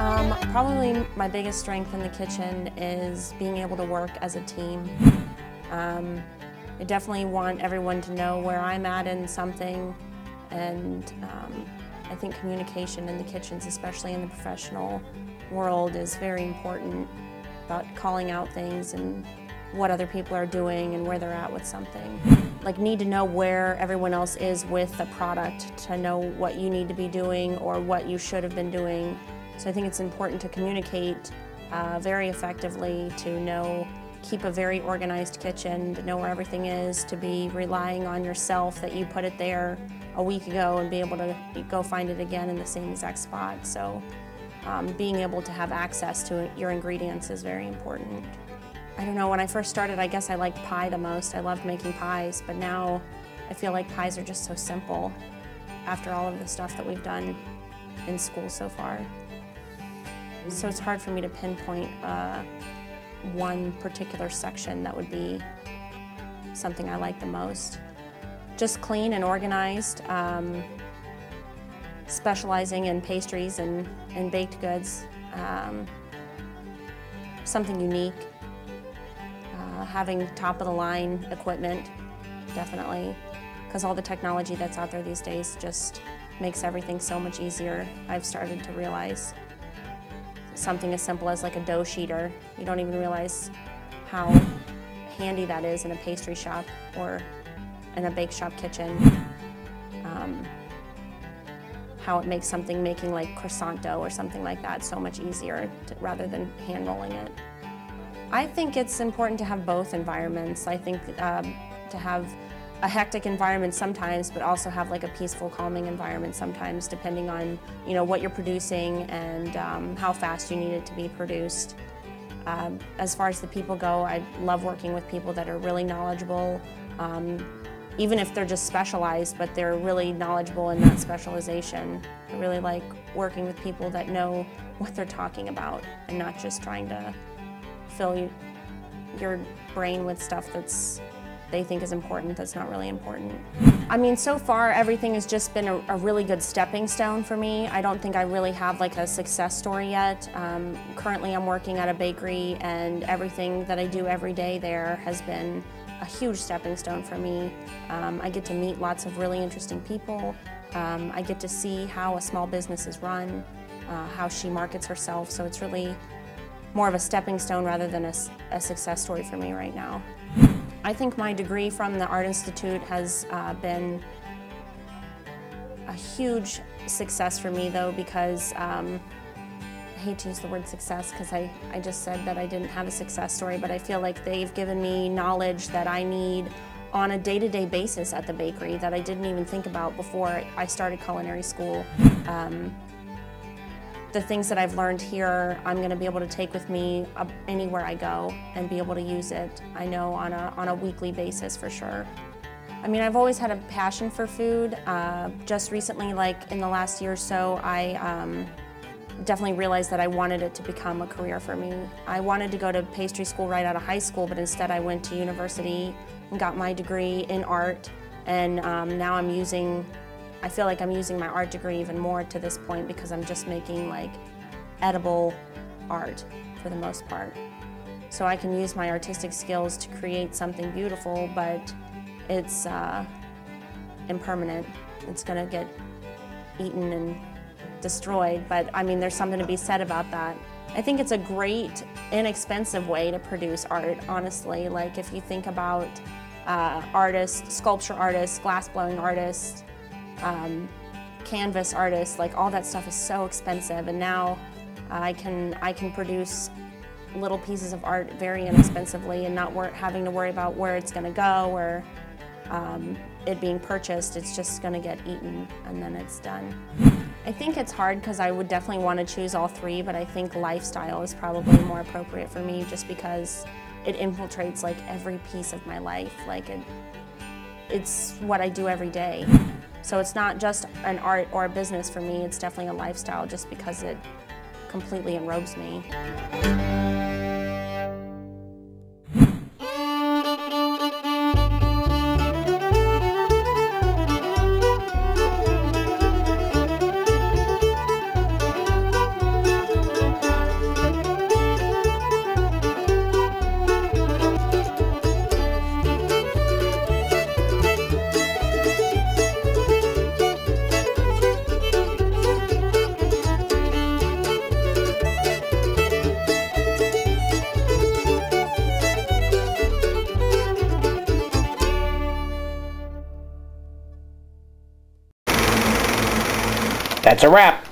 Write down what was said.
Um, probably my biggest strength in the kitchen is being able to work as a team. Um, I definitely want everyone to know where I'm at in something and um, I think communication in the kitchens, especially in the professional world, is very important about calling out things and what other people are doing and where they're at with something. Like need to know where everyone else is with the product to know what you need to be doing or what you should have been doing. So I think it's important to communicate uh, very effectively to know, keep a very organized kitchen, to know where everything is, to be relying on yourself that you put it there a week ago and be able to go find it again in the same exact spot. So um, being able to have access to your ingredients is very important. I don't know, when I first started, I guess I liked pie the most. I loved making pies, but now I feel like pies are just so simple after all of the stuff that we've done in school so far. So it's hard for me to pinpoint uh, one particular section that would be something I like the most. Just clean and organized, um, specializing in pastries and, and baked goods, um, something unique having top of the line equipment, definitely, because all the technology that's out there these days just makes everything so much easier. I've started to realize something as simple as like a dough sheeter. You don't even realize how handy that is in a pastry shop or in a bake shop kitchen. Um, how it makes something making like croissant dough or something like that so much easier to, rather than hand rolling it. I think it's important to have both environments. I think um, to have a hectic environment sometimes, but also have like a peaceful, calming environment sometimes, depending on you know what you're producing and um, how fast you need it to be produced. Um, as far as the people go, I love working with people that are really knowledgeable, um, even if they're just specialized, but they're really knowledgeable in that specialization. I really like working with people that know what they're talking about and not just trying to fill you, your brain with stuff that's they think is important that's not really important. I mean, so far everything has just been a, a, really good stepping stone for me. I don't think I really have like a success story yet. Um, currently I'm working at a bakery and everything that I do every day there has been a huge stepping stone for me. Um, I get to meet lots of really interesting people. Um, I get to see how a small business is run, uh, how she markets herself, so it's really more of a stepping stone rather than a, a success story for me right now. I think my degree from the Art Institute has uh, been a huge success for me though because um, I hate to use the word success because I, I just said that I didn't have a success story, but I feel like they've given me knowledge that I need on a day-to-day -day basis at the bakery that I didn't even think about before I started culinary school. Um, the things that I've learned here, I'm going to be able to take with me anywhere I go and be able to use it, I know, on a, on a weekly basis for sure. I mean, I've always had a passion for food. Uh, just recently, like in the last year or so, I um, definitely realized that I wanted it to become a career for me. I wanted to go to pastry school right out of high school, but instead I went to university and got my degree in art, and um, now I'm using I feel like I'm using my art degree even more to this point because I'm just making like edible art for the most part. So I can use my artistic skills to create something beautiful, but it's uh, impermanent. It's gonna get eaten and destroyed, but I mean, there's something to be said about that. I think it's a great, inexpensive way to produce art, honestly. Like if you think about uh, artists, sculpture artists, glass blowing artists, um, canvas artists, like all that stuff is so expensive and now I can I can produce little pieces of art very inexpensively and not having to worry about where it's going to go or um, it being purchased. It's just going to get eaten and then it's done. I think it's hard because I would definitely want to choose all three, but I think lifestyle is probably more appropriate for me just because it infiltrates like every piece of my life. Like it, it's what I do every day. So it's not just an art or a business for me, it's definitely a lifestyle just because it completely enrobes me. That's a wrap.